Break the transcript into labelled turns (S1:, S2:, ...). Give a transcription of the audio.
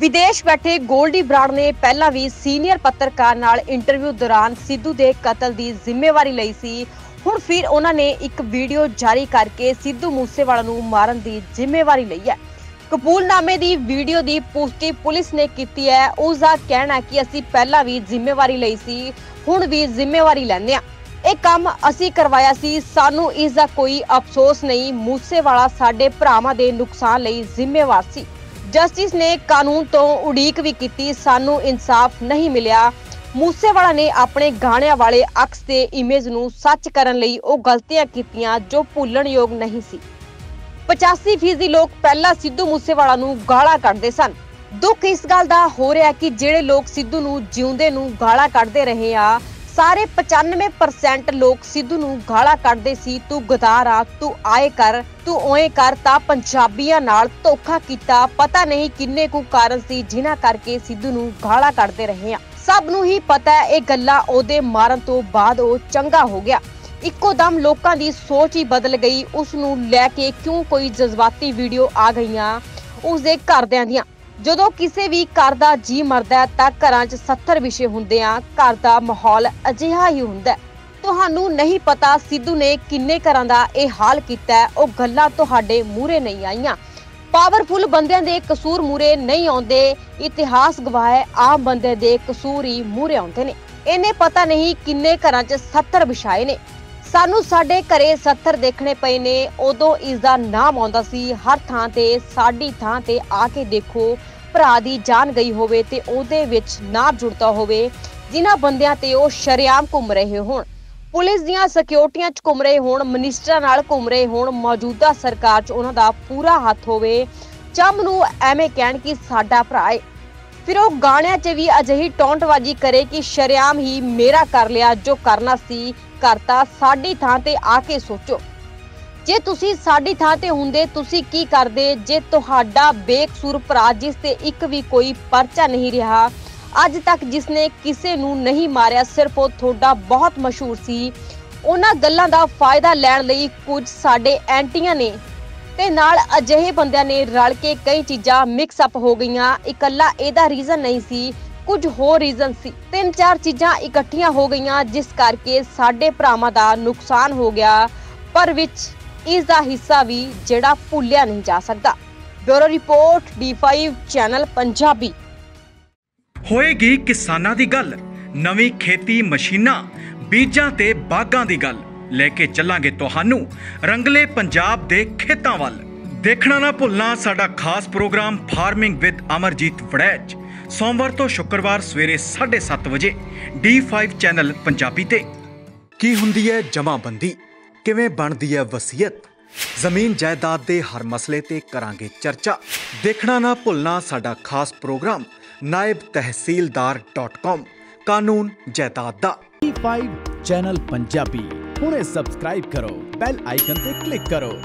S1: ਵਿਦੇਸ਼ ਬੈਠੇ ਗੋਲਡੀ ਬਰਾੜ ਨੇ ਪਹਿਲਾਂ ਵੀ ਸੀਨੀਅਰ ਪੱਤਰਕਾਰ ਨਾਲ ਇੰਟਰਵਿਊ ਦੌਰਾਨ ਸਿੱਧੂ ਦੇ ਕਤਲ ਦੀ ਜ਼ਿੰਮੇਵਾਰੀ ਲਈ ਸੀ। ਹੁਣ ਫਿਰ ਉਹਨਾਂ ਨੇ ਇੱਕ ਵੀਡੀਓ ਜਾਰੀ ਕਰਕੇ ਸਿੱਧੂ ਮੂਸੇਵਾਲਾ ਨੂੰ ਮਾਰਨ ਦੀ ਜ਼ਿੰਮੇਵਾਰੀ ਲਈ ਹੈ। ਕਪੂਲਨਾਮੇ ਦੀ ਵੀਡੀਓ ਦੀ ਪੁਸ਼ਟੀ ਪੁਲਿਸ ਨੇ ਕੀਤੀ ਹੈ। ਉਸ ਦਾ ਕਹਿਣਾ ਕਿ ਅਸੀਂ ਪਹਿਲਾਂ ਵੀ ਜ਼ਿੰਮੇਵਾਰੀ ਲਈ ਸੀ, ਹੁਣ ਵੀ ਜ਼ਿੰਮੇਵਾਰੀ ਲੈਂਦੇ ਹਾਂ। ਇਹ ਕੰਮ ਅਸੀਂ ਕਰਵਾਇਆ ਸੀ, ਸਾਨੂੰ ਇਸ ਦਾ ਕੋਈ ਅਫਸੋਸ ਨਹੀਂ। ਮੂਸੇਵਾਲਾ ਸਾਡੇ ਭਰਾਵਾਂ ਦੇ ਨੁਕਸਾਨ ਲਈ ਜ਼ਿੰਮੇਵਾਰ ਸੀ। ਜਸਟਿਸ ਨੇ ਕਾਨੂੰਨ ਤੋਂ ਉਡੀਕ ਵੀ ਕੀਤੀ, ਸਾਨੂੰ ਇਨਸਾਫ ਨਹੀਂ ਮਿਲਿਆ। ਮੂਸੇਵਾਲਾ ਨੇ ਆਪਣੇ ਗਾਣਿਆਂ ਵਾਲੇ ਅਕਸ ਦੇ ਇਮੇਜ ਨੂੰ ਸੱਚ ਕਰਨ ਲਈ ਉਹ ਗਲਤੀਆਂ ਕੀਤੀਆਂ ਜੋ ਭੁੱਲਣਯੋਗ ਨਹੀਂ ਸੀ। 85% ਲੋਕ ਪਹਿਲਾਂ ਸਿੱਧੂ ਮੂਸੇਵਾਲਾ ਨੂੰ ਗਾਲਾਂ ਕੱਢਦੇ ਸਨ। ਦੁੱਖ ਇਸ ਗੱਲ ਦਾ ਹੋ ਰਿਹਾ ਕਿ ਜਿਹੜੇ ਲੋਕ ਸਿੱਧੂ ਨੂੰ ਜਿਉਂਦੇ ਨੂੰ ਗਾਲਾਂ ਕੱਢਦੇ ਰਹੇ ਆ ਸਾਰੇ 95% ਲੋਕ ਸਿੱਧੂ ਨੂੰ ਗਾਲਾਂ ਕੱਢਦੇ ਸੀ, ਤੂੰ ਗਦਾਰ ਆ, ਤੂੰ ਆਏ ਕਰ, ਤੂੰ ਓਏ ਕਰ, ਤਾਂ ਪੰਜਾਬੀਆਂ ਨਾਲ ਧੋਖਾ ਕੀਤਾ। ਪਤਾ ਨਹੀਂ ਕਿੰਨੇ ਕੁ ਕਾਰਨ ਸੀ ਜਿਨ੍ਹਾਂ ਕਰਕੇ ਸਿੱਧੂ ਨੂੰ ਗਾਲਾਂ ਕੱਢਦੇ ਰਹੇ ਆ। ਸਭ ਨੂੰ ਹੀ ਪਤਾ ਹੈ, ਇਹ ਗੱਲਾਂ ਉਹਦੇ ਮਾਰਨ ਤੋਂ ਬਾਅਦ ਉਹ ਚੰਗਾ ਹੋ ਗਿਆ। ਇੱਕੋ ਦਮ ਲੋਕਾਂ ਦੀ ਸੋਚ ਹੀ ਬਦਲ ਗਈ। ਉਸ ਨੂੰ ਲੈ ਕੇ ਕਿਉਂ ਕੋਈ ਜਜ਼ਬਾਤੀ ਵੀਡੀਓ ਆ ਗਈਆਂ ਉਸ ਦੇ ਘਰਦਿਆਂ ਦੀਆਂ? ਜਦੋਂ ਕਿਸੇ ਵੀ ਘਰ ਦਾ ਜੀ ਮਰਦਾ ਹੈ ਤਾਂ ਘਰਾਂ 'ਚ 70 ਵਿਸ਼ੇ ਹੁੰਦੇ ਆ ਘਰ ਦਾ ਮਾਹੌਲ ਅਜਿਹਾ ਹੀ ਹੁੰਦਾ ਹੈ। ਤੁਹਾਨੂੰ ਨਹੀਂ ਪਤਾ ਸਿੱਧੂ ਨੇ ਕਿੰਨੇ ਘਰਾਂ ਦਾ ਇਹ ਹਾਲ ਕੀਤਾ ਹੈ, ਉਹ ਗੱਲਾਂ ਤੁਹਾਡੇ ਮੂਹਰੇ ਨਹੀਂ ਆਈਆਂ। ਪਾਵਰਫੁਲ ਬੰਦਿਆਂ ਦੇ ਕਸੂਰ ਮੂਹਰੇ ਨਹੀਂ ਆਉਂਦੇ ਇਤਿਹਾਸ ਗਵਾਏ ਆਮ ਬੰਦੇ ਦੇ ਕਸੂਰ ਹੀ ਮੂਹਰੇ ਆਉਂਦੇ ਨੇ। ਇਹਨੇ ਪਤਾ ਨਹੀਂ ਕਿੰਨੇ ਘਰਾਂ 'ਚ 70 ਵਿਛਾਏ ਨੇ। ਸਾਨੂੰ ਸਾਡੇ ਘਰੇ 70 ਦੇਖਣੇ ਪਏ ਨੇ। ਉਦੋਂ ਇਸ ਦਾ ਨਾਮ ਆਉਂਦਾ ਸੀ। ਹਰ ਥਾਂ ਤੇ, ਸਾਡੀ ਥਾਂ ਤੇ ਆ ਕੇ ਦੇਖੋ, ਭਰਾ ਦੀ ਜਾਨ ਗਈ ਹੋਵੇ ਤੇ ਉਹਦੇ ਵਿੱਚ ਨਾਮ ਜੁੜਦਾ ਹੋਵੇ, ਜਿਨ੍ਹਾਂ ਬੰਦਿਆਂ ਤੇ ਉਹ ਸ਼ਰੇਆਮ ਘੁੰਮ ਰਹੇ ਹੋਣ। ਪੁਲਿਸ ਦੀਆਂ ਸਿਕਿਉਰਟੀਆਂ 'ਚ ਘੁੰਮ ਰਹੇ ਹੋਣ ਮਨਿਸਟਰਾਂ ਨਾਲ ਘੁੰਮ ਰਹੇ ਹੋਣ, ਮੌਜੂਦਾ ਸਰਕਾਰ 'ਚ ਉਹਨਾਂ ਦਾ ਪੂਰਾ ਹੱਥ ਹੋਵੇ, ਚੰਮ ਨੂੰ ਐਵੇਂ ਕਹਿਣ ਕਿ ਸਾਡਾ ਭਰਾ ਏ। ਫਿਰ ਉਹ ਗਾਣਿਆਂ 'ਚ ਵੀ ਅਜਿਹੀ ਟੌਂਟਬਾਜ਼ੀ ਕਰੇ ਕਿ ਸ਼ਰੇਆਮ ਹੀ ਮੇਰਾ ਕਰ ਲਿਆ, ਜੋ ਕਰਨਾ ਸੀ ਕਰਤਾ, ਸਾਡੀ ਥਾਂ ਤੇ ਆ ਕੇ ਸੋਚੋ। ਜੇ ਤੁਸੀਂ ਸਾਡੀ ਥਾਂ ਤੇ ਹੁੰਦੇ, ਤੁਸੀਂ ਕੀ ਕਰਦੇ? ਜੇ ਤੁਹਾਡਾ ਬੇਕਸੂਰ ਭਰਾ ਜਿਸ ਤੇ ਇੱਕ ਵੀ ਕੋਈ ਪਰਚਾ ਨਹੀਂ ਰਿਹਾ, ਅੱਜ ਤੱਕ ਜਿਸਨੇ ਕਿਸੇ ਨੂੰ ਨਹੀਂ ਮਾਰਿਆ, ਸਿਰਫ ਉਹ ਤੁਹਾਡਾ ਬਹੁਤ ਮਸ਼ਹੂਰ ਸੀ। ਉਹਨਾਂ ਗੱਲਾਂ ਦਾ ਫਾਇਦਾ ਲੈਣ ਲਈ ਕੁਝ ਸਾਡੇ ਐਂਟੀਆਂ ਨੇ ਤੇ ਨਾਲ ਅਜਿਹੇ ਬੰਦਿਆਂ ਨੇ ਰਲ ਕੇ ਕਈ ਚੀਜ਼ਾਂ ਮਿਕਸ ਅਪ ਹੋ ਗਈਆਂ। ਇਕੱਲਾ ਇਹਦਾ ਰੀਜ਼ਨ ਨਹੀਂ ਸੀ ਕੁਝ ਹੋਰ ਰੀਜ਼ਨ ਸੀ। ਤਿੰਨ ਚਾਰ ਚੀਜ਼ਾਂ ਇਕੱਠੀਆਂ ਹੋ ਗਈਆਂ, ਜਿਸ ਕਰਕੇ ਸਾਡੇ ਭਰਾਵਾਂ ਦਾ ਨੁਕਸਾਨ ਹੋ ਗਿਆ, ਪਰ ਵਿੱਚ ਇਸ ਦਾ ਹਿੱਸਾ ਵੀ ਜਿਹੜਾ ਭੁੱਲਿਆ ਨਹੀਂ ਜਾ ਸਕਦਾ। Bureau report D5 channel Punjabi.
S2: ਹੋਏਗੀ ਕਿਸਾਨਾਂ ਦੀ ਗੱਲ, ਨਵੀਂ ਖੇਤੀ ਮਸ਼ੀਨਾਂ, ਬੀਜਾਂ ਤੇ ਬਾਗਾਂ ਦੀ ਗੱਲ। ਲੈ ਕੇ ਚੱਲਾਂਗੇ ਤੁਹਾਨੂੰ ਰੰਗਲੇ ਪੰਜਾਬ ਦੇ ਖੇਤਾਂ ਵੱਲ। ਦੇਖਣਾ ਨਾ ਭੁੱਲਣਾ ਸਾਡਾ ਖਾਸ programme farming with Amarjit Waraich ਸੋਮਵਾਰ ਤੋਂ ਸ਼ੁੱਕਰਵਾਰ ਸਵੇਰੇ 7:30 ਵਜੇ D5 ਚੈਨਲ ਪੰਜਾਬੀ ਤੇ। ਕੀ ਹੁੰਦੀ ਹੈ ਜਮਾਬੰਦੀ? ਕਿਵੇਂ ਬਣਦੀ ਹੈ ਵਸੀਅਤ? ਜ਼ਮੀਨ ਜਾਇਦਾਦ ਦੇ ਹਰ ਮਸਲੇ ਤੇ ਕਰਾਂਗੇ ਚਰਚਾ। ਦੇਖਣਾ ਨਾ ਭੁੱਲਣਾ ਸਾਡਾ ਖਾਸ ਪ੍ਰੋਗਰਾਮ, ਨਾਇਬ ਤਹਿਸੀਲਦਾਰ.com ਕਾਨੂੰਨ ਜਾਇਦਾਦ ਦਾ।
S3: E5 ਚੈਨਲ ਪੰਜਾਬੀ, ਹੁਣੇ ਸਬਸਕ੍ਰਾਈਬ ਕਰੋ, ਬੈਲ ਆਈਕਨ ਤੇ ਕਲਿੱਕ ਕਰੋ।